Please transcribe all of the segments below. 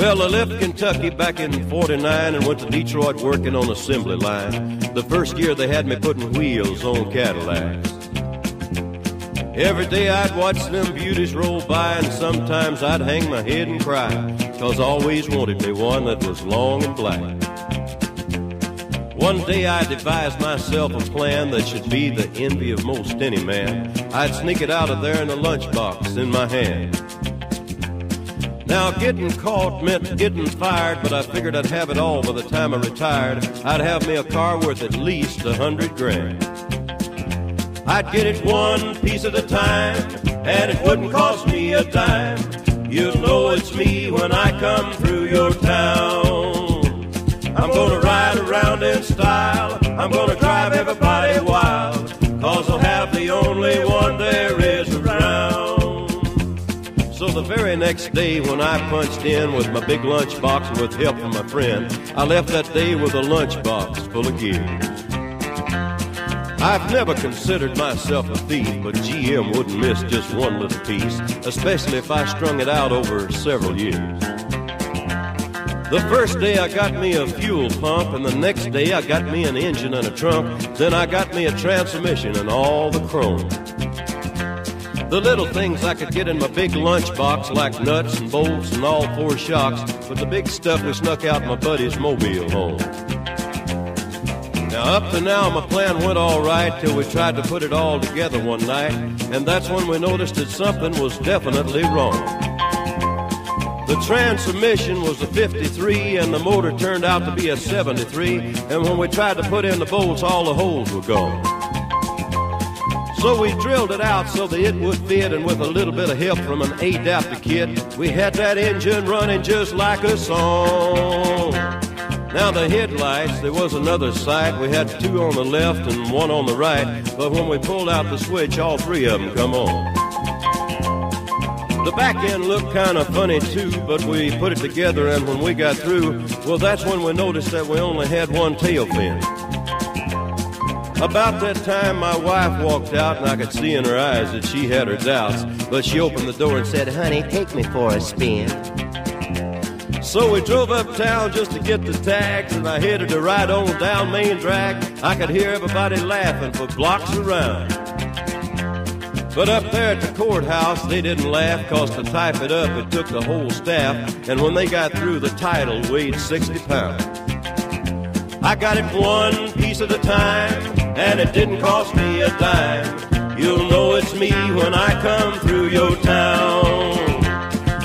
Well, I left Kentucky back in 49 and went to Detroit working on assembly line. The first year they had me putting wheels on Cadillacs. Every day I'd watch them beauties roll by and sometimes I'd hang my head and cry. Cause I always wanted me one that was long and black. One day I devised myself a plan that should be the envy of most any man. I'd sneak it out of there in a lunchbox in my hand. Now, getting caught meant getting fired, but I figured I'd have it all by the time I retired. I'd have me a car worth at least a hundred grand. I'd get it one piece at a time, and it wouldn't cost me a dime. You'll know it's me when I come through your town. I'm gonna ride around in style, I'm gonna drive everybody wild, cause I'll have the only one there. The very next day when I punched in with my big lunchbox with help from my friend, I left that day with a lunchbox full of gears. I've never considered myself a thief, but GM wouldn't miss just one little piece, especially if I strung it out over several years. The first day I got me a fuel pump, and the next day I got me an engine and a trunk. Then I got me a transmission and all the chrome. The little things I could get in my big lunchbox, like nuts and bolts and all four shocks, but the big stuff we snuck out my buddy's mobile home. Now, up to now, my plan went all right till we tried to put it all together one night, and that's when we noticed that something was definitely wrong. The transmission was a 53, and the motor turned out to be a 73, and when we tried to put in the bolts, all the holes were gone. So we drilled it out so that it would fit, and with a little bit of help from an adapter kit, we had that engine running just like a song. Now the headlights, there was another sight. We had two on the left and one on the right, but when we pulled out the switch, all three of them come on. The back end looked kind of funny too, but we put it together, and when we got through, well, that's when we noticed that we only had one tail fin. About that time, my wife walked out, and I could see in her eyes that she had her doubts, but she opened the door and said, Honey, take me for a spin. So we drove uptown just to get the tags, and I headed to ride on down Main Drag. I could hear everybody laughing for blocks around. But up there at the courthouse, they didn't laugh, cause to type it up, it took the whole staff, and when they got through, the title weighed 60 pounds. I got it one piece at a time, and it didn't cost me a dime. You'll know it's me when I come through your town.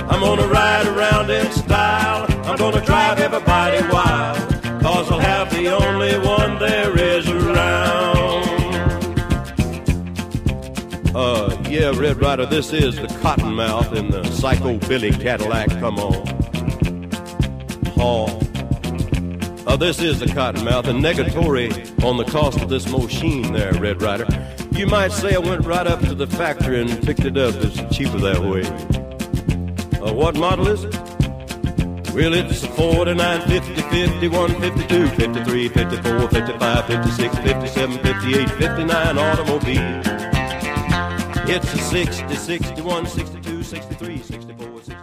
I'm gonna ride around in style. I'm gonna drive everybody wild. Cause I'll have the only one there is around. Uh, yeah, Red Rider, this is the Cottonmouth in the Psycho Billy Cadillac. Come on. Haw. Uh, this is the Cottonmouth, and negatory on the cost of this machine there, Red Rider. You might say I went right up to the factory and picked it up. It's cheaper that way. Uh, what model is it? Well, it's a 49, 50, 51, 52, 53, 54, 55, 56, 57, 58, 59 automobile. It's a 60, 61, 62, 63, 64.